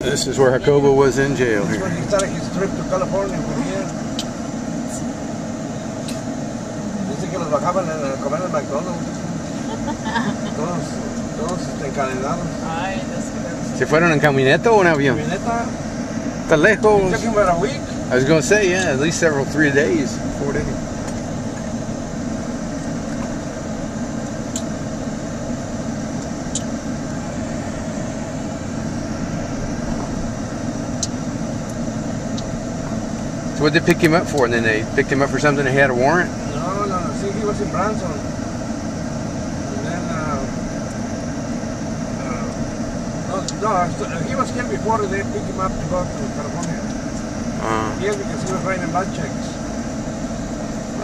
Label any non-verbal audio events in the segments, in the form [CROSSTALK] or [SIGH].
This is where Jacobo was in jail That's when here. he started his trip to California from here. Dice que los bajaban en a comer en McDonald's. Todos, todos encadenados. Ay, ¿Se fueron en camioneta o en avión? Camioneta, Está lejos. took him about a week. I was gonna say, yeah, at least several, three days, four days. So what did they pick him up for? And then they picked him up for something that he had a warrant? No, no, no. See, he was in Branson. And then, uh, uh, no, no, he was here before they picked him up to go to California. Uh, Here because he was writing bad checks.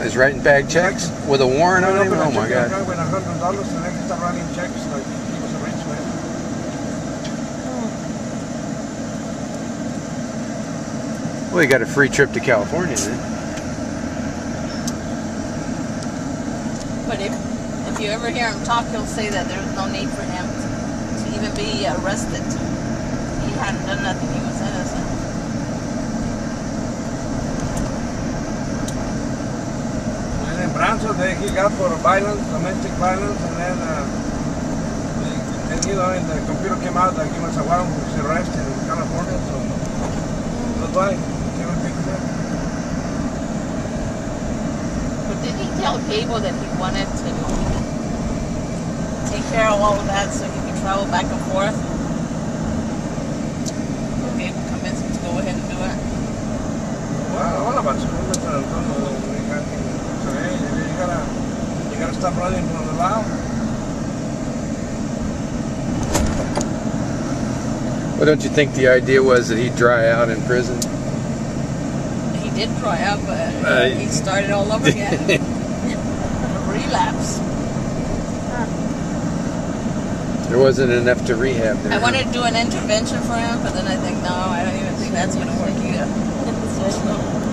he's writing bag checks with a warrant on him? Oh my God. With a hundred dollars and then he started writing checks like he was a rich man. Well, he got a free trip to California then. But if, if you ever hear him talk, he'll say that there's no need for him to, to even be arrested. He hadn't done nothing. He was innocent. And in Branson, they, he got for violence, domestic violence, and then, uh, they, and you know, and the computer came out that he was a one who was arrested in California, so that's why he came and picked him up. But did he tell Cable that he wanted to take care of all of that so he could travel back and forth? Okay, convince him to go ahead and do it. Well, all of us, remember, San Antonio, we got, so, hey, you gotta, you gotta stop running from the law. Well, don't you think the idea was that he'd dry out in prison? He did dry out, but Uh, he started all over [LAUGHS] again. Relapse. There wasn't enough to rehab there. I wanted to do an intervention for him, but then I think, no, I don't even think that's going to work either.